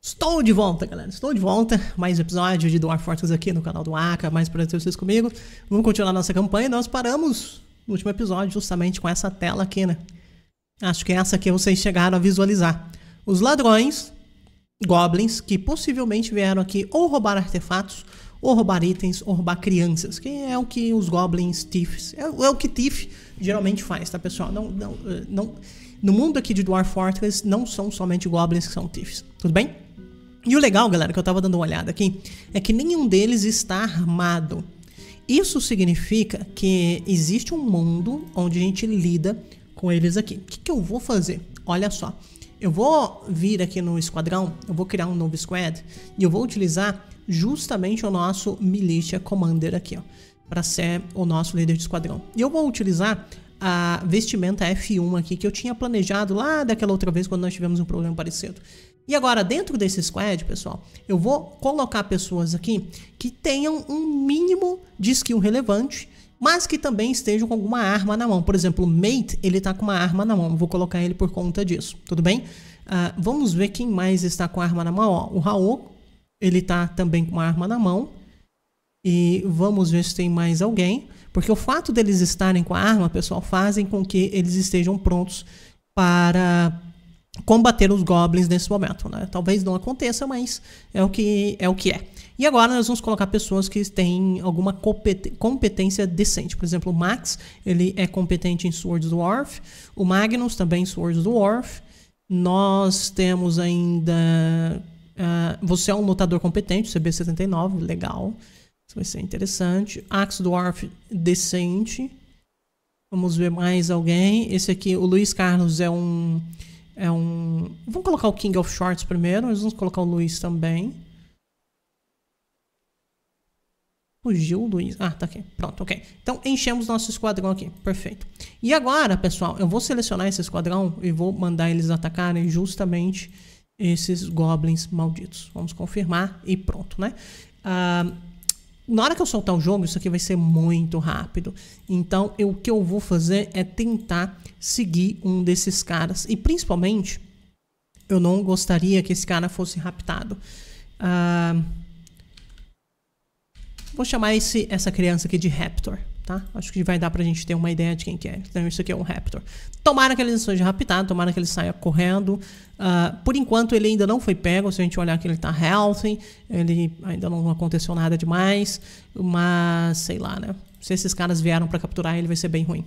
Estou de volta, galera. Estou de volta. Mais episódio de Dwarf Fortress aqui no canal do Aka. Mais para vocês comigo. Vamos continuar nossa campanha. Nós paramos no último episódio justamente com essa tela aqui, né? Acho que é essa que vocês chegaram a visualizar. Os ladrões, goblins, que possivelmente vieram aqui ou roubar artefatos, ou roubar itens, ou roubar crianças. Que é o que os goblins, thieves... É, é o que thief geralmente faz, tá, pessoal? Não, não, não... No mundo aqui de Dwarf Fortress, não são somente goblins que são thieves. Tudo bem? E o legal, galera, que eu tava dando uma olhada aqui, é que nenhum deles está armado. Isso significa que existe um mundo onde a gente lida com eles aqui. O que, que eu vou fazer? Olha só. Eu vou vir aqui no esquadrão, eu vou criar um novo squad e eu vou utilizar justamente o nosso Militia Commander aqui, ó, para ser o nosso líder de esquadrão. E eu vou utilizar a vestimenta F1 aqui que eu tinha planejado lá daquela outra vez quando nós tivemos um problema parecido. E agora, dentro desse squad, pessoal, eu vou colocar pessoas aqui que tenham um mínimo de skill relevante, mas que também estejam com alguma arma na mão. Por exemplo, o Mate, ele tá com uma arma na mão. Vou colocar ele por conta disso, tudo bem? Uh, vamos ver quem mais está com a arma na mão. Ó, o Raul, ele tá também com uma arma na mão. E vamos ver se tem mais alguém. Porque o fato deles estarem com a arma, pessoal, fazem com que eles estejam prontos para combater os goblins nesse momento, né? Talvez não aconteça, mas é o que é o que é. E agora nós vamos colocar pessoas que têm alguma competência decente. Por exemplo, o Max, ele é competente em Swords Dwarf. O Magnus também em Swords Dwarf. Nós temos ainda... Uh, você é um lutador competente, CB79, legal. Isso vai ser interessante. Axe Dwarf, decente. Vamos ver mais alguém. Esse aqui, o Luiz Carlos, é um é um. Vamos colocar o King of Shorts primeiro, mas vamos colocar o Luiz também. Fugiu o Luiz. Ah, tá aqui. Pronto, ok. Então enchemos nosso esquadrão aqui. Perfeito. E agora, pessoal, eu vou selecionar esse esquadrão e vou mandar eles atacarem justamente esses goblins malditos. Vamos confirmar e pronto, né? Uh, na hora que eu soltar o jogo, isso aqui vai ser muito rápido. Então, eu, o que eu vou fazer é tentar seguir um desses caras. E principalmente, eu não gostaria que esse cara fosse raptado. Uh, vou chamar esse, essa criança aqui de Raptor tá? Acho que vai dar pra gente ter uma ideia de quem que é. Então isso aqui é um Raptor. Tomara que ele seja raptado, tomara que ele saia correndo. Uh, por enquanto ele ainda não foi pego, se a gente olhar que ele tá healthy, ele ainda não aconteceu nada demais, mas sei lá, né? Se esses caras vieram para capturar ele vai ser bem ruim.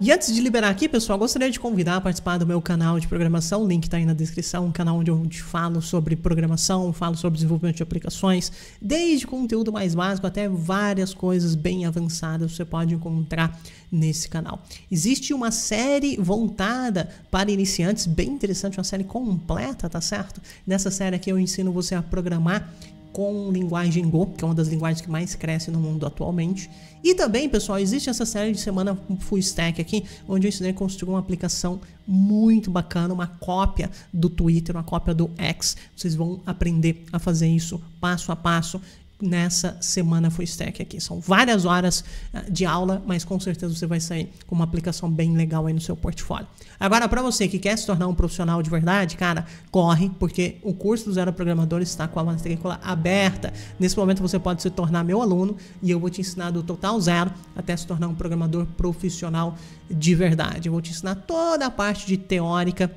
E antes de liberar aqui, pessoal, gostaria de convidar a participar do meu canal de programação, o link está aí na descrição, um canal onde eu falo sobre programação, falo sobre desenvolvimento de aplicações, desde conteúdo mais básico até várias coisas bem avançadas você pode encontrar nesse canal. Existe uma série voltada para iniciantes, bem interessante, uma série completa, tá certo? Nessa série aqui eu ensino você a programar com linguagem Go, que é uma das linguagens que mais cresce no mundo atualmente. E também, pessoal, existe essa série de semana full stack aqui, onde eu ensinei a construir uma aplicação muito bacana, uma cópia do Twitter, uma cópia do X. Vocês vão aprender a fazer isso passo a passo nessa semana Full Stack aqui. São várias horas ah, de aula, mas com certeza você vai sair com uma aplicação bem legal aí no seu portfólio. Agora, para você que quer se tornar um profissional de verdade, cara, corre, porque o curso do Zero Programador está com a matrícula aberta. Nesse momento você pode se tornar meu aluno e eu vou te ensinar do total zero até se tornar um programador profissional de verdade. Eu vou te ensinar toda a parte de teórica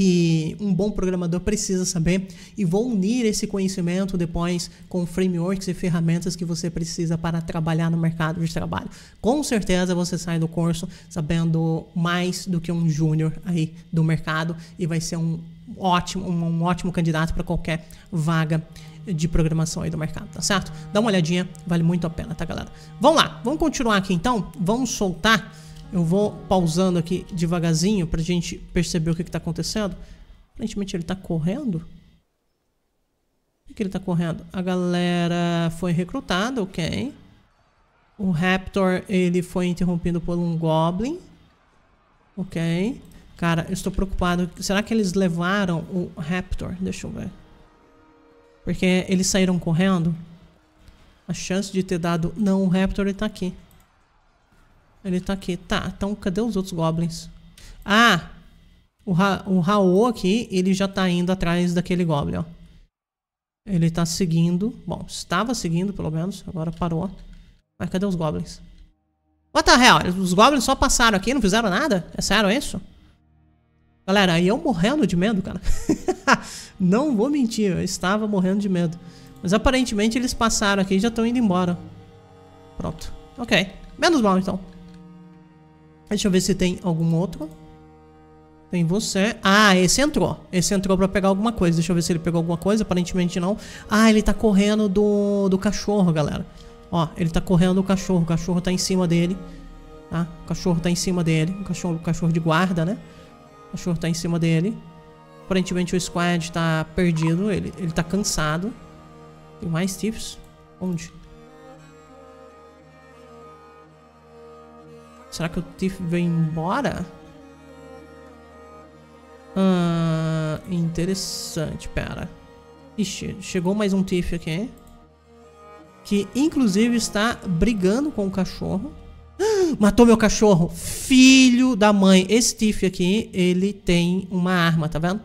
que um bom programador precisa saber e vou unir esse conhecimento depois com frameworks e ferramentas que você precisa para trabalhar no mercado de trabalho. Com certeza você sai do curso sabendo mais do que um júnior aí do mercado e vai ser um ótimo, um, ótimo candidato para qualquer vaga de programação aí do mercado, tá certo? Dá uma olhadinha, vale muito a pena, tá galera? Vamos lá, vamos continuar aqui então, vamos soltar eu vou pausando aqui devagarzinho pra gente perceber o que, que tá acontecendo. Aparentemente ele tá correndo. O que ele tá correndo? A galera foi recrutada, ok. O Raptor, ele foi interrompido por um Goblin. Ok. Cara, eu estou preocupado. Será que eles levaram o Raptor? Deixa eu ver. Porque eles saíram correndo. A chance de ter dado... Não, o Raptor ele tá aqui. Ele tá aqui. Tá, então cadê os outros goblins? Ah! O, Ra o Raul aqui, ele já tá indo atrás daquele goblin, ó. Ele tá seguindo. Bom, estava seguindo, pelo menos. Agora parou. Mas cadê os goblins? What the hell? Os goblins só passaram aqui não fizeram nada? É sério isso? Galera, aí eu morrendo de medo, cara. não vou mentir, eu estava morrendo de medo. Mas aparentemente eles passaram aqui e já estão indo embora. Pronto. Ok. Menos mal, então. Deixa eu ver se tem algum outro. Tem você. Ah, esse entrou. Esse entrou pra pegar alguma coisa. Deixa eu ver se ele pegou alguma coisa. Aparentemente não. Ah, ele tá correndo do, do cachorro, galera. Ó, ele tá correndo do cachorro. O cachorro tá em cima dele. Tá? O cachorro tá em cima dele. O cachorro, o cachorro de guarda, né? O cachorro tá em cima dele. Aparentemente o squad tá perdido. Ele, ele tá cansado. Tem mais tips? Onde? Será que o Tiff veio embora? Ah, interessante, pera. Ixi, chegou mais um Tiff aqui. Que inclusive está brigando com o cachorro. Matou meu cachorro. Filho da mãe. Esse Tiff aqui, ele tem uma arma, tá vendo?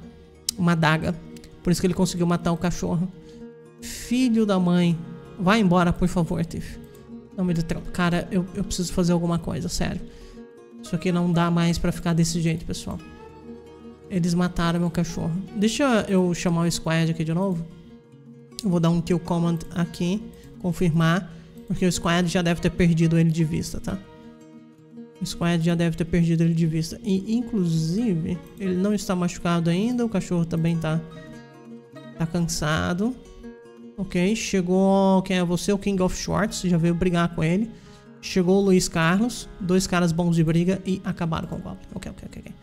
Uma adaga. Por isso que ele conseguiu matar o cachorro. Filho da mãe. Vai embora, por favor, Tiff. Trampo. Cara, eu, eu preciso fazer alguma coisa, sério. Isso aqui não dá mais pra ficar desse jeito, pessoal. Eles mataram meu cachorro. Deixa eu chamar o squad aqui de novo. Eu vou dar um kill command aqui. Confirmar. Porque o squad já deve ter perdido ele de vista, tá? O squad já deve ter perdido ele de vista. E, inclusive, ele não está machucado ainda. O cachorro também tá, tá cansado. Ok, chegou. Quem é você? O King of Shorts. Já veio brigar com ele. Chegou o Luiz Carlos. Dois caras bons de briga e acabaram com o Goblin. Ok, ok, ok.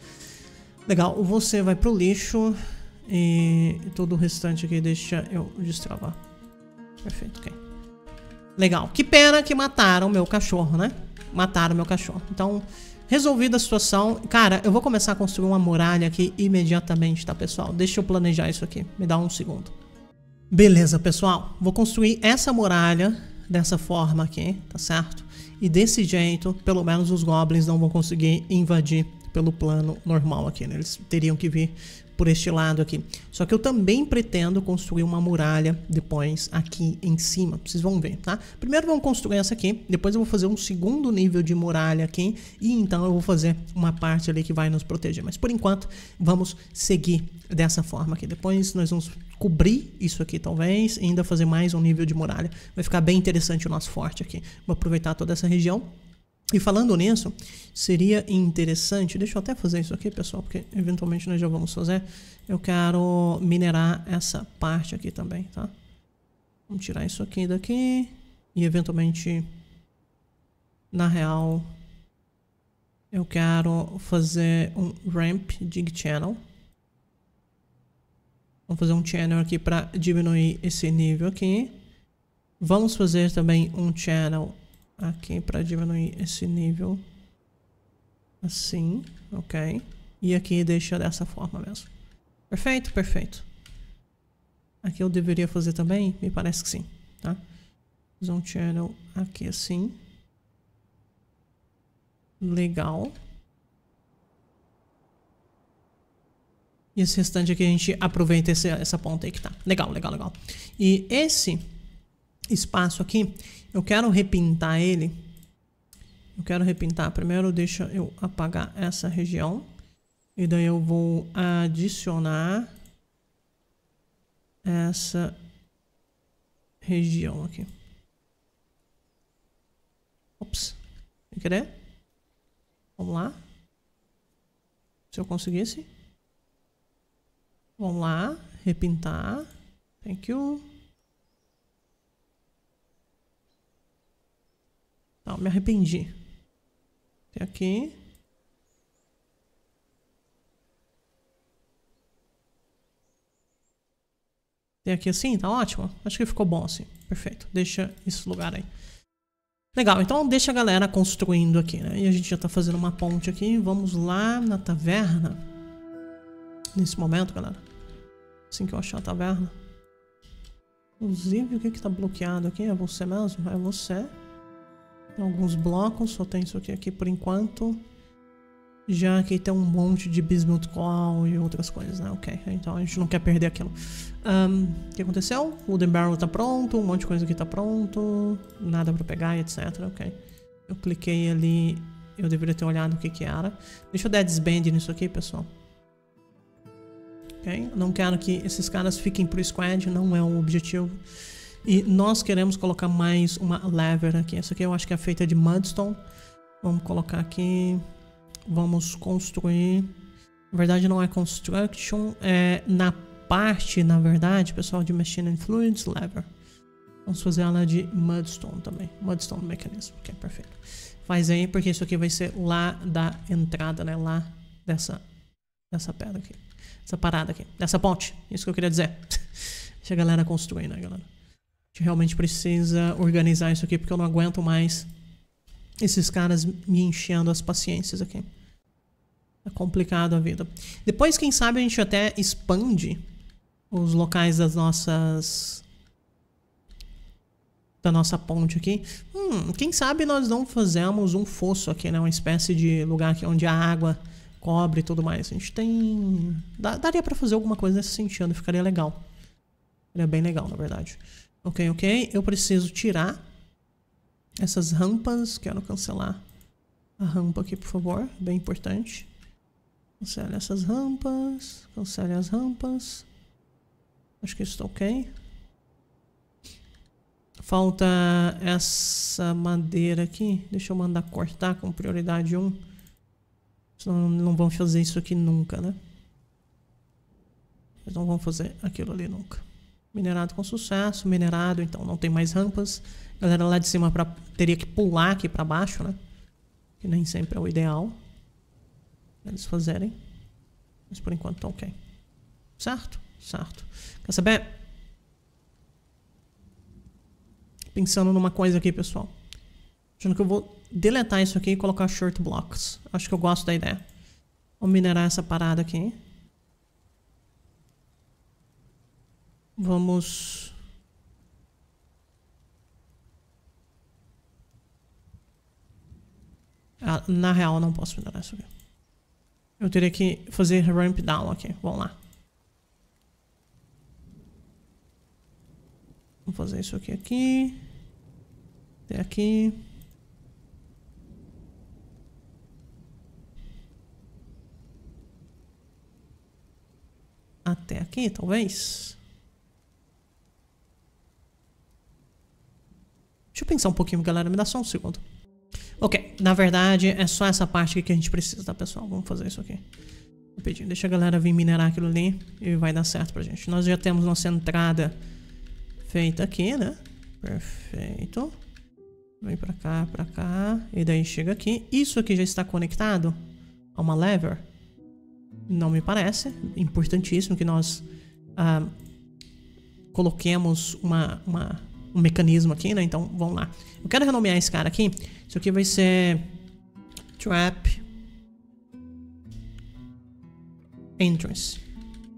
Legal, você vai pro lixo. E todo o restante aqui deixa eu destravar. Perfeito, ok. Legal. Que pena que mataram meu cachorro, né? Mataram meu cachorro. Então, resolvida a situação. Cara, eu vou começar a construir uma muralha aqui imediatamente, tá, pessoal? Deixa eu planejar isso aqui. Me dá um segundo. Beleza, pessoal. Vou construir essa muralha dessa forma aqui, tá certo? E desse jeito, pelo menos os goblins não vão conseguir invadir pelo plano normal aqui, né? Eles teriam que vir por este lado aqui. Só que eu também pretendo construir uma muralha depois aqui em cima. Vocês vão ver, tá? Primeiro vamos construir essa aqui, depois eu vou fazer um segundo nível de muralha aqui e então eu vou fazer uma parte ali que vai nos proteger. Mas por enquanto, vamos seguir dessa forma aqui. Depois nós vamos cobrir isso aqui talvez e ainda fazer mais um nível de muralha. Vai ficar bem interessante o nosso forte aqui. Vou aproveitar toda essa região e falando nisso, seria interessante, deixa eu até fazer isso aqui, pessoal, porque eventualmente nós já vamos fazer. Eu quero minerar essa parte aqui também, tá? Vamos tirar isso aqui daqui e eventualmente, na real, eu quero fazer um ramp dig channel. Vamos fazer um channel aqui para diminuir esse nível aqui. Vamos fazer também um channel aqui para diminuir esse nível. Assim, ok. E aqui deixa dessa forma mesmo. Perfeito, perfeito. Aqui eu deveria fazer também? Me parece que sim, tá? Um channel aqui assim. Legal. E esse restante aqui a gente aproveita esse, essa ponta aí que tá. Legal, legal, legal. E esse espaço aqui, eu quero repintar ele. Eu quero repintar. Primeiro deixa eu apagar essa região. E daí eu vou adicionar essa região aqui. Ops. Sem querer. Vamos lá. Se eu conseguisse. Vamos lá. Repintar. Thank you. Me arrependi. Tem aqui. Tem aqui assim, tá ótimo? Acho que ficou bom assim. Perfeito. Deixa esse lugar aí. Legal, então deixa a galera construindo aqui, né? E a gente já tá fazendo uma ponte aqui. Vamos lá na taverna. Nesse momento, galera. Assim que eu achar a taverna. Inclusive, o que que tá bloqueado aqui? É você mesmo? É você. Alguns blocos, só tem isso aqui, aqui por enquanto. Já que tem um monte de bismuth call e outras coisas, né? Ok, então a gente não quer perder aquilo. Um, o que aconteceu? O Wooden Barrel tá pronto, um monte de coisa aqui tá pronto, nada pra pegar, etc. Ok. Eu cliquei ali, eu deveria ter olhado o que que era. Deixa eu dar desband nisso aqui, pessoal. Ok? Não quero que esses caras fiquem pro squad, não é o objetivo. E nós queremos colocar mais uma lever aqui. Essa aqui eu acho que é feita de mudstone. Vamos colocar aqui. Vamos construir. Na verdade não é construction, é na parte, na verdade, pessoal, de Machine and Fluids Lever. Vamos fazer ela de Mudstone também. Mudstone Mechanism, que é perfeito. Faz aí, porque isso aqui vai ser lá da entrada, né? Lá dessa, dessa pedra aqui. Essa parada aqui. Dessa ponte. Isso que eu queria dizer. Deixa a galera construir, né, galera? Gente realmente precisa organizar isso aqui, porque eu não aguento mais esses caras me enchendo as paciências aqui. É complicado a vida. Depois, quem sabe, a gente até expande os locais das nossas da nossa ponte aqui. Hum, quem sabe nós não fazemos um fosso aqui, né? Uma espécie de lugar aqui onde a água cobre e tudo mais. A gente tem... Daria pra fazer alguma coisa nesse sentido, ficaria legal. Seria bem legal, na verdade. Ok, ok. Eu preciso tirar essas rampas. Quero cancelar a rampa aqui, por favor. Bem importante. Cancele essas rampas. Cancele as rampas. Acho que isso está ok. Falta essa madeira aqui. Deixa eu mandar cortar com prioridade 1. Senão não vão fazer isso aqui nunca, né? Eles não vão fazer aquilo ali nunca. Minerado com sucesso. Minerado, então não tem mais rampas. Galera lá de cima pra, teria que pular aqui para baixo, né? Que nem sempre é o ideal. Eles fazerem. Mas por enquanto tá ok. Certo? Certo. Quer saber? Pensando numa coisa aqui, pessoal. Achando que eu vou deletar isso aqui e colocar short blocks. Acho que eu gosto da ideia. Vou minerar essa parada aqui. Vamos... Ah, na real, não posso minerar isso aqui. Eu teria que fazer ramp down aqui. Vamos lá. Vamos fazer isso aqui, aqui. Até aqui. Até aqui, talvez. Deixa eu pensar um pouquinho, galera. Me dá só um segundo. Ok, na verdade é só essa parte que a gente precisa, tá, pessoal? Vamos fazer isso aqui. Rapidinho, deixa a galera vir minerar aquilo ali e vai dar certo pra gente. Nós já temos nossa entrada feita aqui, né? Perfeito. Vem pra cá, pra cá. E daí chega aqui. Isso aqui já está conectado a uma lever? Não me parece. Importantíssimo que nós ah, coloquemos uma, uma, um mecanismo aqui, né? Então, vamos lá. Eu quero renomear esse cara aqui. Isso aqui vai ser... Trap... Entrance.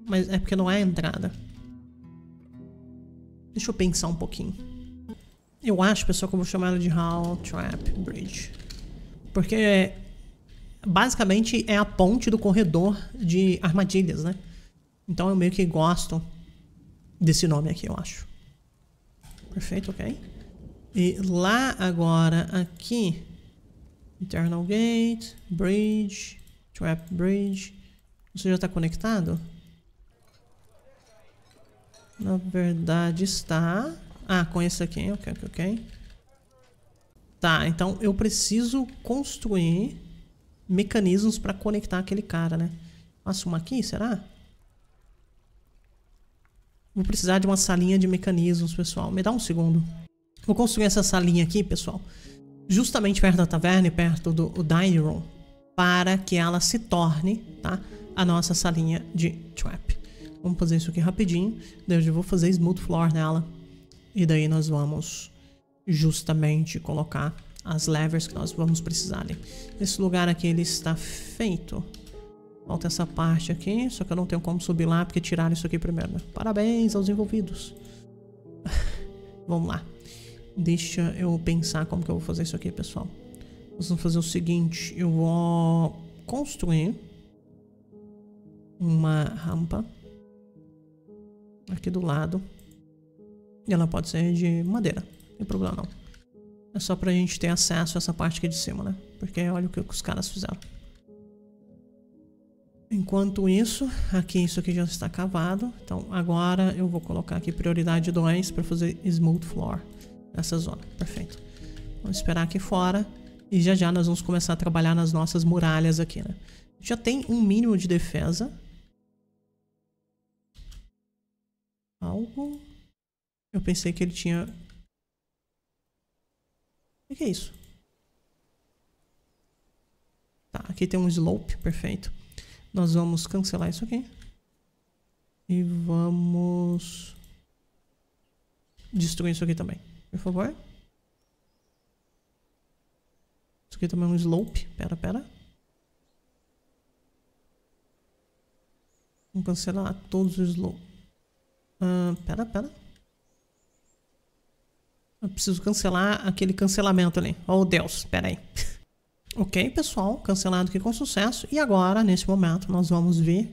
Mas é porque não é entrada. Deixa eu pensar um pouquinho. Eu acho, pessoal, que eu vou chamar ela de Hall Trap Bridge. Porque basicamente é a ponte do corredor de armadilhas, né? Então eu meio que gosto desse nome aqui, eu acho. Perfeito, ok. E lá agora, aqui, Internal Gate, Bridge, Trap Bridge. Você já está conectado? Na verdade está... Ah, com esse aqui, ok, ok, ok. Tá, então eu preciso construir mecanismos para conectar aquele cara, né? Faço uma aqui, será? Vou precisar de uma salinha de mecanismos, pessoal. Me dá um segundo. Vou construir essa salinha aqui, pessoal. Justamente perto da taverna e perto do dining room. Para que ela se torne, tá? A nossa salinha de trap. Vamos fazer isso aqui rapidinho. Daí eu vou fazer smooth floor nela. E daí nós vamos justamente colocar as levers que nós vamos precisar ali. Esse lugar aqui ele está feito. Falta essa parte aqui, só que eu não tenho como subir lá porque tiraram isso aqui primeiro. Né? Parabéns aos envolvidos. vamos lá. Deixa eu pensar como que eu vou fazer isso aqui, pessoal. Nós vamos fazer o seguinte, eu vou construir uma rampa aqui do lado. E ela pode ser de madeira, não tem problema não. É só pra gente ter acesso a essa parte aqui de cima, né? Porque olha o que os caras fizeram. Enquanto isso, aqui isso aqui já está cavado. Então agora eu vou colocar aqui prioridade 2 para fazer smooth floor nessa zona. Perfeito. Vamos esperar aqui fora e já já nós vamos começar a trabalhar nas nossas muralhas aqui, né? Já tem um mínimo de defesa. Algo... Eu pensei que ele tinha... O que é isso? Tá, aqui tem um slope, perfeito. Nós vamos cancelar isso aqui. E vamos destruir isso aqui também, por favor. Isso aqui também é um slope. Pera, pera. Vamos cancelar todos os slopes. Uh, pera, pera. Eu preciso cancelar aquele cancelamento ali. Oh, Deus, pera aí. Ok, pessoal, cancelado aqui com sucesso. E agora, nesse momento, nós vamos vir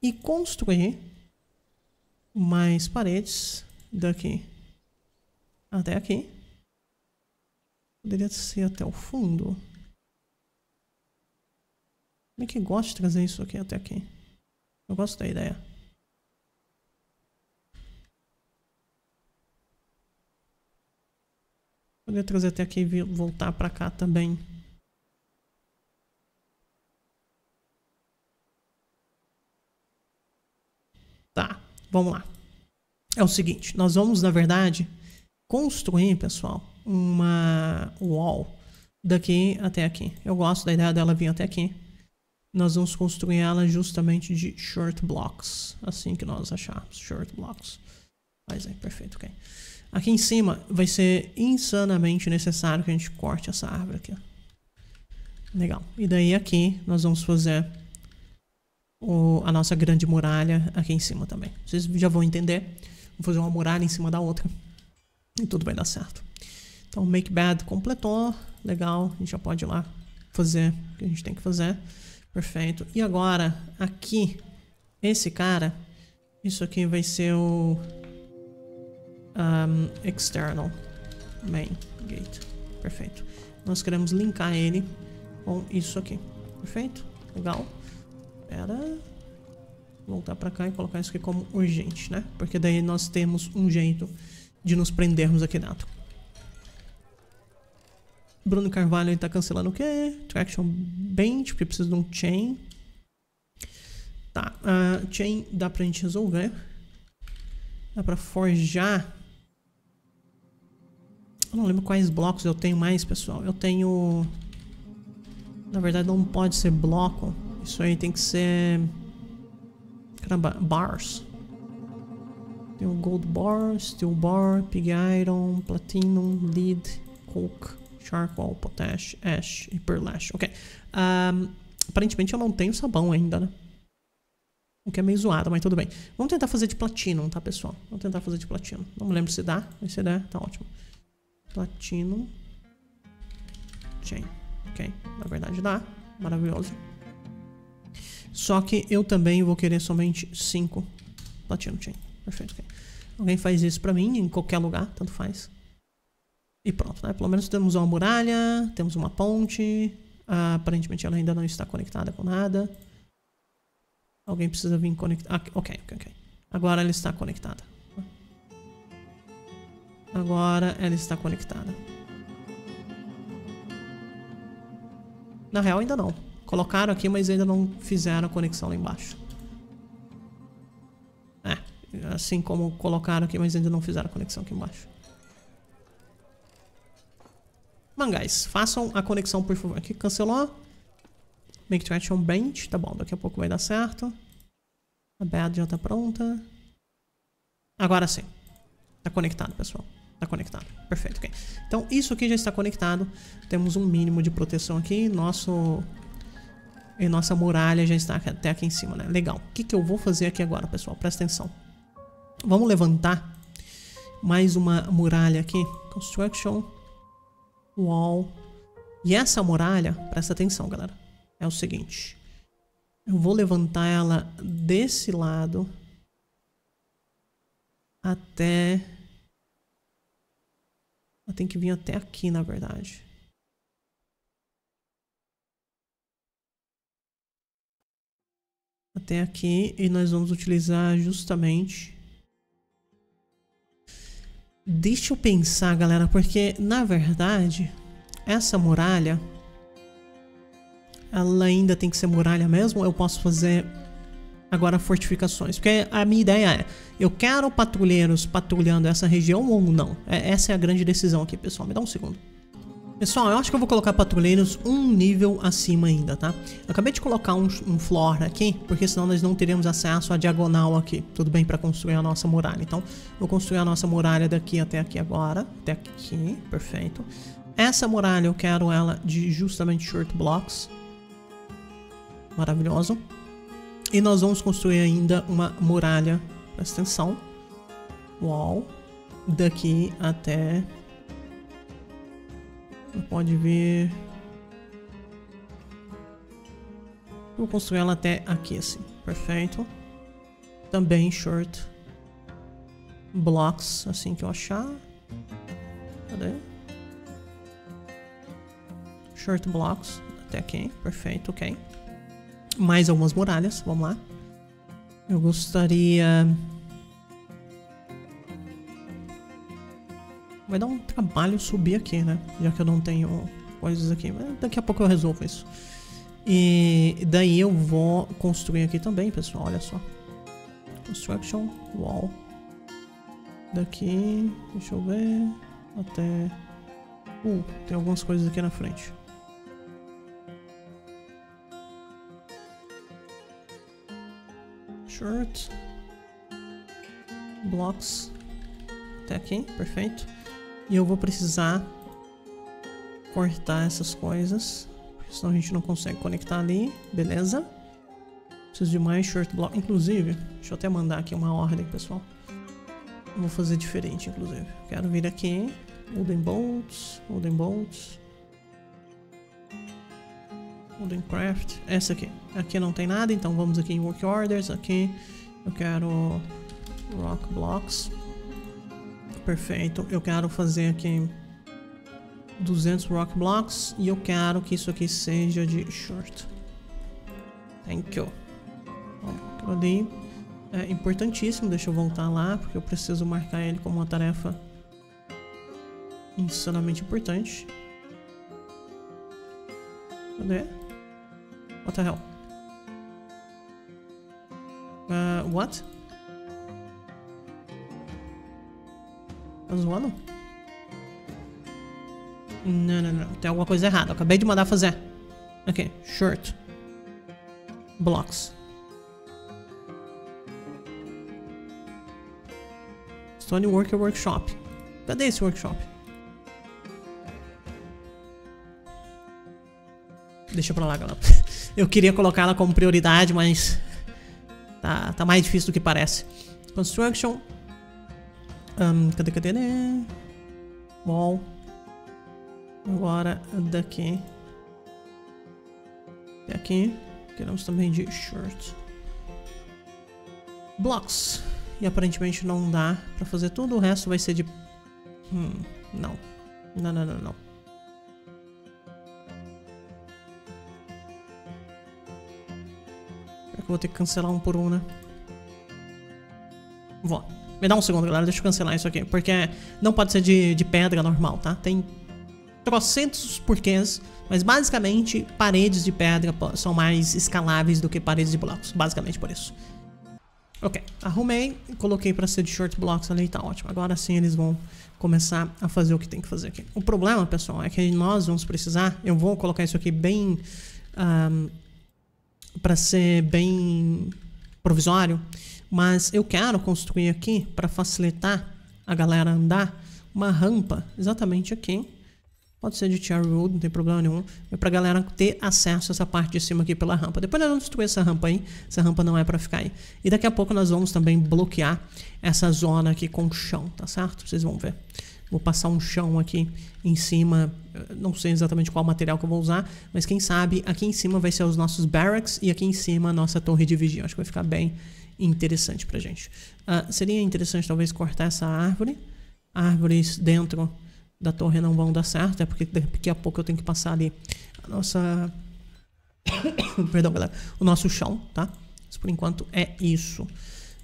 e construir mais paredes daqui até aqui. Poderia ser até o fundo. Como é que gosto de trazer isso aqui até aqui? Eu gosto da ideia. Poderia trazer até aqui e voltar para cá também. Tá, vamos lá. É o seguinte, nós vamos, na verdade, construir, pessoal, uma wall daqui até aqui. Eu gosto da ideia dela vir até aqui. Nós vamos construir ela justamente de short blocks, assim que nós acharmos, short blocks. Mas é perfeito, ok. Aqui em cima vai ser insanamente necessário que a gente corte essa árvore aqui. Legal. E daí aqui nós vamos fazer o, a nossa grande muralha aqui em cima também. Vocês já vão entender. Vou fazer uma muralha em cima da outra. E tudo vai dar certo. Então, Make Bad completou. Legal. A gente já pode ir lá fazer o que a gente tem que fazer. Perfeito. E agora, aqui, esse cara, isso aqui vai ser o um, External Main Gate. Perfeito. Nós queremos linkar ele com isso aqui. Perfeito? Legal. Espera. Voltar para cá e colocar isso aqui como urgente, né? Porque daí nós temos um jeito de nos prendermos aqui dentro. Bruno Carvalho ele tá cancelando o quê? Traction Bench, porque precisa de um chain. Tá, uh, chain dá pra gente resolver. Dá pra forjar. Eu não lembro quais blocos eu tenho mais, pessoal. Eu tenho... Na verdade não pode ser bloco. Isso aí tem que ser... Caramba, bars. Tem o Gold Bar, Steel Bar, Pig Iron, Platinum, Lead, Coke, Charcoal, Potash, Ash e Perlash. Ok. Um, aparentemente eu não tenho sabão ainda, né? O que é meio zoado, mas tudo bem. Vamos tentar fazer de Platinum, tá, pessoal? Vamos tentar fazer de Platinum. Não me lembro se dá, mas se der, tá ótimo. Platinum. Chain. Ok. Na verdade dá. Maravilhoso. Só que eu também vou querer somente 5 Platinum Chain. Perfeito. Okay. Alguém faz isso pra mim em qualquer lugar, tanto faz. E pronto, né? Pelo menos temos uma muralha, temos uma ponte. Ah, aparentemente ela ainda não está conectada com nada. Alguém precisa vir conectar. Ah, ok, ok, ok. Agora ela está conectada. Agora ela está conectada. Na real ainda não. Colocaram aqui, mas ainda não fizeram a conexão lá embaixo. É, assim como colocaram aqui, mas ainda não fizeram a conexão aqui embaixo. Mangás, façam a conexão, por favor. Aqui, cancelou. Make traction bench. Tá bom, daqui a pouco vai dar certo. A bad já tá pronta. Agora sim. Tá conectado, pessoal. Tá conectado. Perfeito, ok. Então, isso aqui já está conectado. Temos um mínimo de proteção aqui. Nosso e nossa muralha já está até aqui em cima, né? Legal. O que, que eu vou fazer aqui agora, pessoal? Presta atenção. Vamos levantar mais uma muralha aqui. Construction. Wall. E essa muralha, presta atenção, galera. é o seguinte. Eu vou levantar ela desse lado até... Ela tem que vir até aqui, na verdade. Até aqui. E nós vamos utilizar justamente... Deixa eu pensar, galera, porque, na verdade, essa muralha ela ainda tem que ser muralha mesmo eu posso fazer agora fortificações? Porque a minha ideia é, eu quero patrulheiros patrulhando essa região ou não? É, essa é a grande decisão aqui, pessoal. Me dá um segundo. Pessoal, eu acho que eu vou colocar patrulheiros um nível acima ainda, tá? Eu acabei de colocar um, um floor aqui, porque senão nós não teríamos acesso à diagonal aqui, tudo bem, para construir a nossa muralha. Então, vou construir a nossa muralha daqui até aqui agora, até aqui, perfeito. Essa muralha eu quero ela de justamente short blocks, maravilhoso. E nós vamos construir ainda uma muralha, presta atenção, wall, daqui até... Pode ver... Vou construir ela até aqui, assim. Perfeito. Também short blocks, assim que eu achar. Cadê? Short blocks, até aqui. Perfeito, ok mais algumas muralhas, vamos lá. Eu gostaria... Vai dar um trabalho subir aqui, né? Já que eu não tenho coisas aqui. Mas daqui a pouco eu resolvo isso. E daí eu vou construir aqui também, pessoal. Olha só. Construction wall. Daqui, deixa eu ver. Até... Uh, tem algumas coisas aqui na frente. Short. Blocks. Até aqui, perfeito. E eu vou precisar cortar essas coisas. Senão a gente não consegue conectar ali. Beleza. Preciso de mais short block. Inclusive, deixa eu até mandar aqui uma ordem, pessoal. Vou fazer diferente, inclusive. Quero vir aqui. Wooden bolts. Wooden bolts. Wooden Craft, essa aqui. Aqui não tem nada, então vamos aqui em Work Orders, aqui eu quero Rock Blocks. Perfeito, eu quero fazer aqui 200 Rock Blocks e eu quero que isso aqui seja de Short. Thank you. Bom, ali é importantíssimo, deixa eu voltar lá, porque eu preciso marcar ele como uma tarefa insanamente importante. Cadê? What the hell? Uh, what? Tá zoando? Não, não, não. Tem alguma coisa errada. Acabei de mandar fazer. Ok. Shirt. Blocks. Stone Worker Workshop. Cadê esse workshop? Deixa pra lá, galera. Eu queria colocá-la como prioridade, mas tá, tá mais difícil do que parece. Construction. Um, cadê, cadê, né? Wall. Agora, daqui. Até aqui. Queremos também de short. Blocks. E aparentemente não dá pra fazer tudo. O resto vai ser de... Hum, não. Não, não, não, não. vou ter que cancelar um por um, né? Vou. Me dá um segundo, galera. Deixa eu cancelar isso aqui. Porque não pode ser de, de pedra normal, tá? Tem trocentos porquês. Mas basicamente, paredes de pedra são mais escaláveis do que paredes de blocos. Basicamente por isso. Ok, arrumei, coloquei para ser de short blocks ali, tá ótimo. Agora sim eles vão começar a fazer o que tem que fazer aqui. O problema, pessoal, é que nós vamos precisar, eu vou colocar isso aqui bem um, para ser bem provisório, mas eu quero construir aqui para facilitar a galera andar uma rampa exatamente aqui. Pode ser de Cherry Road, não tem problema nenhum. É pra galera ter acesso a essa parte de cima aqui pela rampa. Depois nós vamos destruir essa rampa aí. Essa rampa não é pra ficar aí. E daqui a pouco nós vamos também bloquear essa zona aqui com chão, tá certo? Vocês vão ver. Vou passar um chão aqui em cima. Não sei exatamente qual material que eu vou usar, mas quem sabe aqui em cima vai ser os nossos barracks e aqui em cima a nossa torre de vigia. Acho que vai ficar bem interessante pra gente. Uh, seria interessante talvez cortar essa árvore. Árvores dentro da torre não vão dar certo, é porque daqui a pouco eu tenho que passar ali a nossa... Perdão, galera. O nosso chão, tá? Mas por enquanto é isso.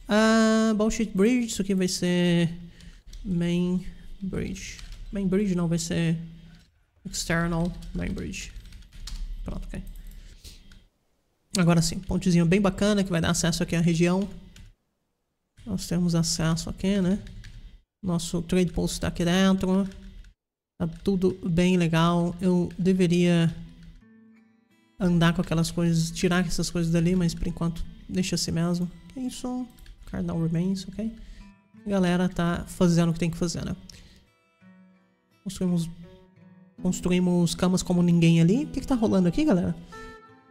Uh, bullshit Bridge, isso aqui vai ser main bridge. Main bridge não, vai ser external main bridge. Pronto, ok. Agora sim, pontezinho bem bacana que vai dar acesso aqui à região. Nós temos acesso aqui, né? Nosso trade post está aqui dentro. Tá tudo bem legal. Eu deveria andar com aquelas coisas, tirar essas coisas dali, mas por enquanto deixa assim mesmo. É isso. Cardinal remains, ok? A galera tá fazendo o que tem que fazer, né? Construímos, construímos camas como ninguém ali. O que, que tá rolando aqui, galera?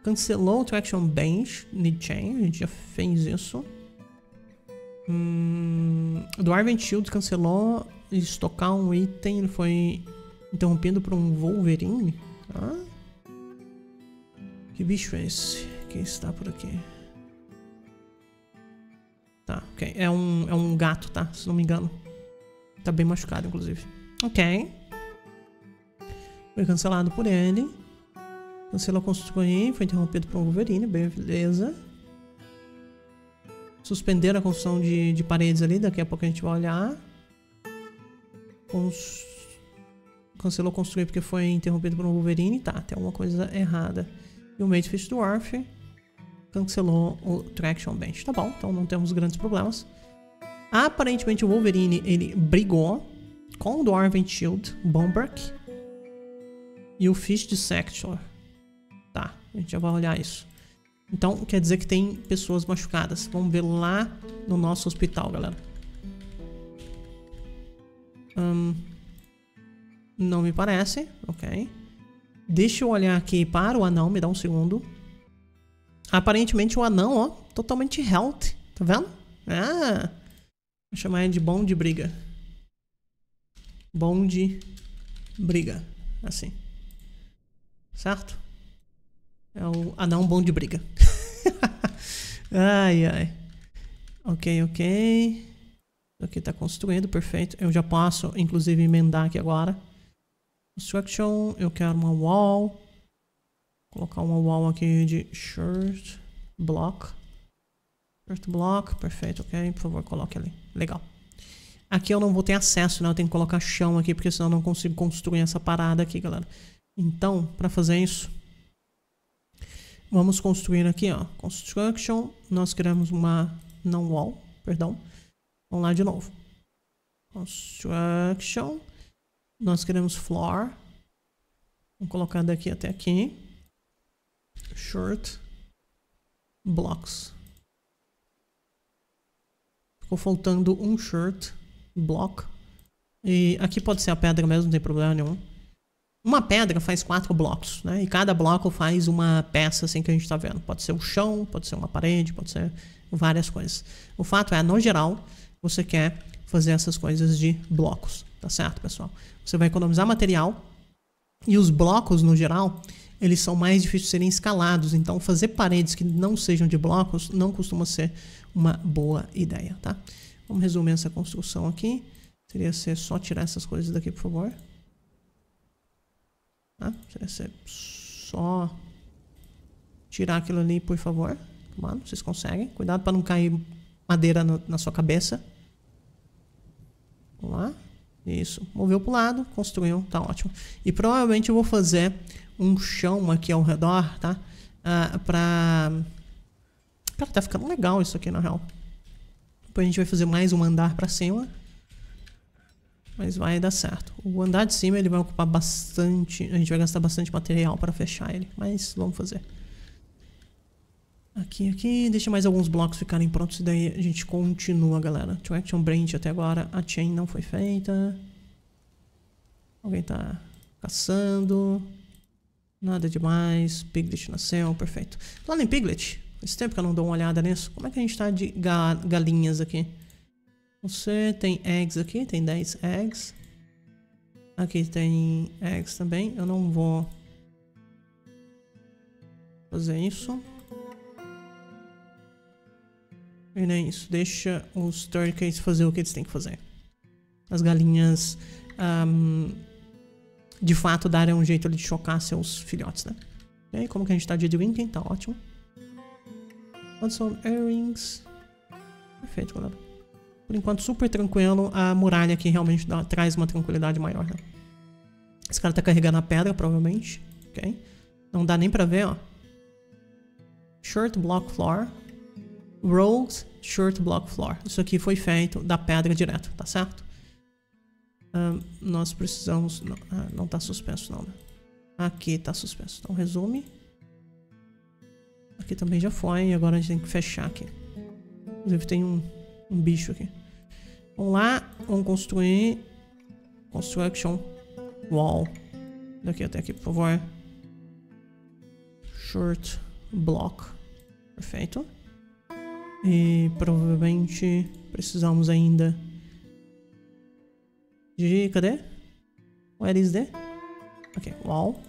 Cancelou o Traction Bench, Chain, a gente já fez isso. Hum, do Arvent Shield cancelou estocar um item, ele foi interrompido por um Wolverine. Que bicho é esse que está por aqui? Tá, ok. É um, é um gato, tá? Se não me engano. Tá bem machucado, inclusive. Ok. Foi cancelado por ele. Cancelou construir, foi interrompido por um Wolverine, beleza. Suspenderam a construção de, de paredes ali, daqui a pouco a gente vai olhar. Cons... Cancelou construir porque foi interrompido por um Wolverine, tá, tem alguma coisa errada. E o Mate Fish Dwarf cancelou o Traction Bench. Tá bom, então não temos grandes problemas. Aparentemente o Wolverine ele brigou com o Dwarven Shield, Bomberk e o Fish Dissector. Tá, a gente já vai olhar isso. Então quer dizer que tem pessoas machucadas. Vamos ver lá no nosso hospital, galera. Um, não me parece, ok. Deixa eu olhar aqui para o anão, me dá um segundo. Aparentemente o anão, ó, totalmente health. Tá vendo? Ah! Vou chamar ele de bom de briga. Bom de briga. Assim. Certo? É o anão bom de briga. ai, ai. Ok, ok. Aqui tá construído, perfeito. Eu já posso, inclusive, emendar aqui agora. Construction, eu quero uma wall. Colocar uma wall aqui de shirt block. Shirt block, perfeito, ok. Por favor, coloque ali. Legal. Aqui eu não vou ter acesso, né? Eu tenho que colocar chão aqui, porque senão eu não consigo construir essa parada aqui, galera. Então, para fazer isso, vamos construir aqui, ó. Construction, nós criamos uma não wall, perdão. Vamos lá de novo. Construction, nós queremos floor. Vamos colocar daqui até aqui short blocks. Ficou faltando um shirt block. E aqui pode ser a pedra mesmo, não tem problema nenhum. Uma pedra faz quatro blocos, né? E cada bloco faz uma peça assim que a gente está vendo. Pode ser o chão, pode ser uma parede, pode ser várias coisas. O fato é, no geral, você quer fazer essas coisas de blocos, tá certo, pessoal? Você vai economizar material e os blocos, no geral, eles são mais difíceis de serem escalados. Então, fazer paredes que não sejam de blocos não costuma ser uma boa ideia, tá? Vamos resumir essa construção aqui. Seria ser só tirar essas coisas daqui, por favor. Tá? Ser só tirar aquilo ali, por favor. Mano, vocês conseguem. Cuidado para não cair madeira no, na sua cabeça. Vamos lá. Isso. Moveu para o lado, construiu, tá ótimo. E provavelmente eu vou fazer um chão aqui ao redor, tá? Uh, pra... Cara, tá ficando legal isso aqui, na real. Depois a gente vai fazer mais um andar pra cima. Mas vai dar certo. O andar de cima ele vai ocupar bastante... A gente vai gastar bastante material para fechar ele. Mas vamos fazer. Aqui, aqui. Deixa mais alguns blocos ficarem prontos e daí a gente continua, galera. Traction Branch até agora. A chain não foi feita. Alguém tá caçando. Nada demais. Piglet nasceu, perfeito. Falando em Piglet, faz tempo que eu não dou uma olhada nisso. Como é que a gente tá de ga galinhas aqui? Você tem eggs aqui, tem 10 eggs. Aqui tem eggs também. Eu não vou fazer isso. E nem isso. Deixa os turkeys fazer o que eles têm que fazer. As galinhas, um, de fato, darem um jeito de chocar seus filhotes, né? E aí, como que a gente tá de drinking? Tá ótimo. Hudson Earrings. Perfeito, galera. Por enquanto, super tranquilo. A muralha aqui realmente dá, traz uma tranquilidade maior, né? Esse cara tá carregando a pedra, provavelmente. Ok? Não dá nem pra ver, ó. Short block floor. Rolled short block floor. Isso aqui foi feito da pedra direto, tá certo? Nós precisamos... Não, ah, não tá suspenso não, né? Aqui tá suspenso. Então resume. Aqui também já foi. E agora a gente tem que fechar aqui. Inclusive tem um, um bicho aqui. Vamos lá. Vamos construir. Construction wall. Daqui até aqui, por favor. Short block. Perfeito. E provavelmente precisamos ainda de... Cadê? Where is the? Ok, wall.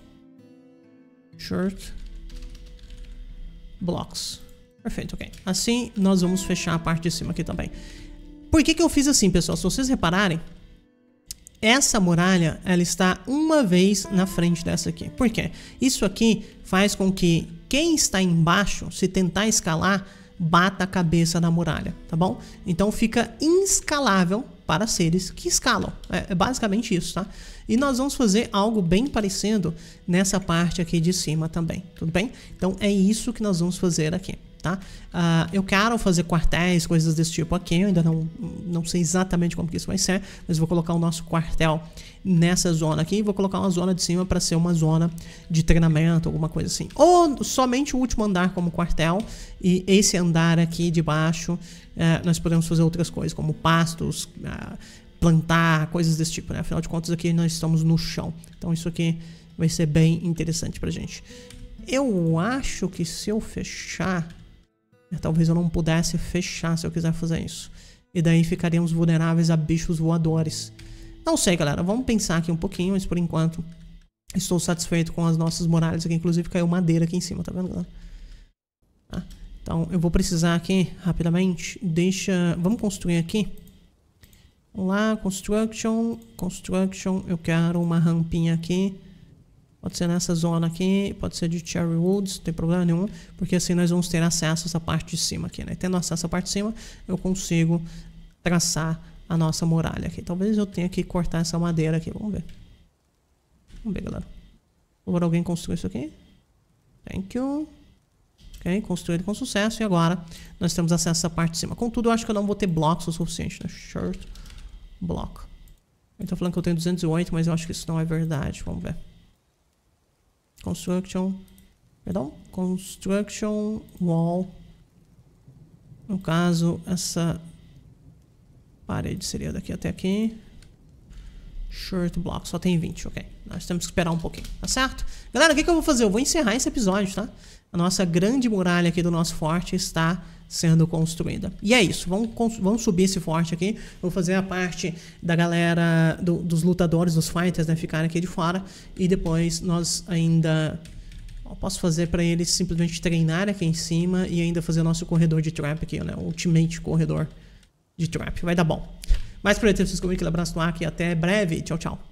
Short. Blocks. Perfeito, ok. Assim, nós vamos fechar a parte de cima aqui também. Por que que eu fiz assim, pessoal? Se vocês repararem, essa muralha, ela está uma vez na frente dessa aqui. Por quê? Isso aqui faz com que quem está embaixo, se tentar escalar, bata a cabeça na muralha, tá bom? Então fica inscalável para seres que escalam. É, é, basicamente isso, tá? E nós vamos fazer algo bem parecido nessa parte aqui de cima também, tudo bem? Então é isso que nós vamos fazer aqui tá? Uh, eu quero fazer quartéis, coisas desse tipo aqui, eu ainda não, não sei exatamente como que isso vai ser, mas vou colocar o nosso quartel nessa zona aqui vou colocar uma zona de cima para ser uma zona de treinamento, alguma coisa assim. Ou somente o último andar como quartel e esse andar aqui de baixo uh, nós podemos fazer outras coisas, como pastos, uh, plantar, coisas desse tipo, né? Afinal de contas aqui nós estamos no chão, então isso aqui vai ser bem interessante pra gente. Eu acho que se eu fechar Talvez eu não pudesse fechar se eu quiser fazer isso. E daí ficaríamos vulneráveis a bichos voadores. Não sei, galera. Vamos pensar aqui um pouquinho, mas por enquanto estou satisfeito com as nossas muralhas aqui. Inclusive caiu madeira aqui em cima, tá vendo, galera? Tá. Então eu vou precisar aqui, rapidamente, deixa... Vamos construir aqui. Vamos lá, construction, construction. Eu quero uma rampinha aqui. Pode ser nessa zona aqui, pode ser de Cherry Woods, não tem problema nenhum, porque assim nós vamos ter acesso a essa parte de cima aqui, né? Tendo acesso à parte de cima, eu consigo traçar a nossa muralha aqui. Talvez eu tenha que cortar essa madeira aqui, vamos ver. Vamos ver, galera. Por alguém construir isso aqui? Thank you. Ok, construído com sucesso. E agora nós temos acesso essa parte de cima. Contudo, eu acho que eu não vou ter blocos o suficiente, né? Shirt, block. Ele tá falando que eu tenho 208, mas eu acho que isso não é verdade. Vamos ver. Construction, perdão, Construction Wall. No caso, essa parede seria daqui até aqui. Short block, só tem 20, ok. Nós temos que esperar um pouquinho, tá certo? Galera, o que, que eu vou fazer? Eu vou encerrar esse episódio, tá? A nossa grande muralha aqui do nosso forte está sendo construída. E é isso, vamos, vamos subir esse forte aqui. Vou fazer a parte da galera, do, dos lutadores, dos fighters, né, ficarem aqui de fora. E depois nós ainda... Eu posso fazer para eles simplesmente treinar aqui em cima e ainda fazer o nosso corredor de trap aqui, né? Ultimate corredor de trap. Vai dar bom. Mais por aí, vocês comigo, aquele abraço no ar e até breve. Tchau, tchau.